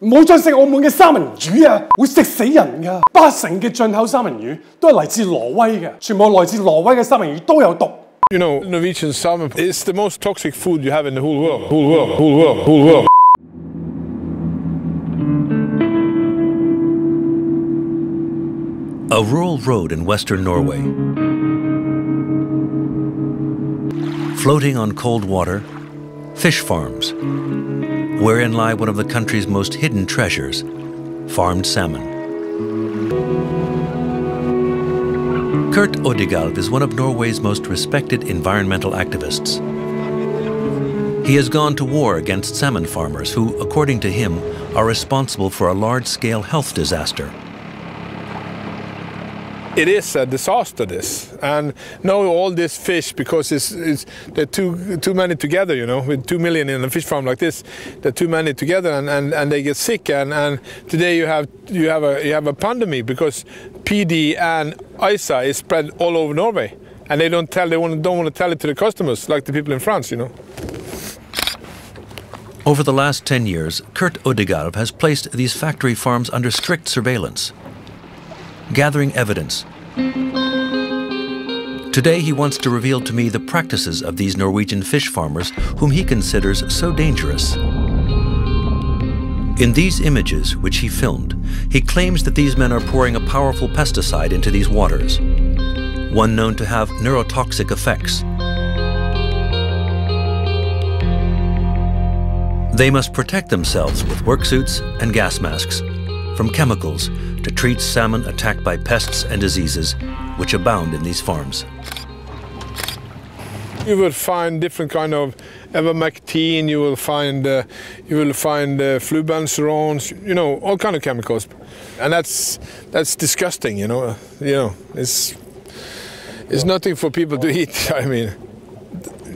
唔好再食澳门嘅三文鱼啊，会食死人噶！八成嘅进口三文鱼都系嚟自挪威嘅，全部来自挪威嘅三文鱼都有毒。 You know, Norwegian salmon is the most toxic food you have in the whole world. Whole world, whole world, whole world. A rural road in western Norway. Floating on cold water, fish farms, wherein lie one of the country's most hidden treasures, farmed salmon. Kurt Oddekalv is one of Norway's most respected environmental activists. He has gone to war against salmon farmers who, according to him, are responsible for a large-scale health disaster. It is a disaster, this. And now all this fish, because it's, it's they're too too many together, you know, with two million in a fish farm like this, they're too many together, and, and, and they get sick. And, and today you have you have a you have a pandemic because PD and ISA is spread all over Norway, and they don't tell they want, don't want to tell it to the customers like the people in France, you know. Over the last 10 years, Kurt Oddekalv has placed these factory farms under strict surveillance, gathering evidence. Today, he wants to reveal to me the practices of these Norwegian fish farmers whom he considers so dangerous. In these images, which he filmed, he claims that these men are pouring a powerful pesticide into these waters, one known to have neurotoxic effects. They must protect themselves with work suits and gas masks from chemicals to treat salmon attacked by pests and diseases which abound in these farms. You will find different kind of ivermectin. You will find uh, you will find uh. You know all kind of chemicals, and that's that's disgusting. You know, you know it's it's nothing for people to eat. I mean,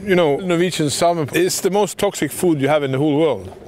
you know, Norwegian salmon is the most toxic food you have in the whole world.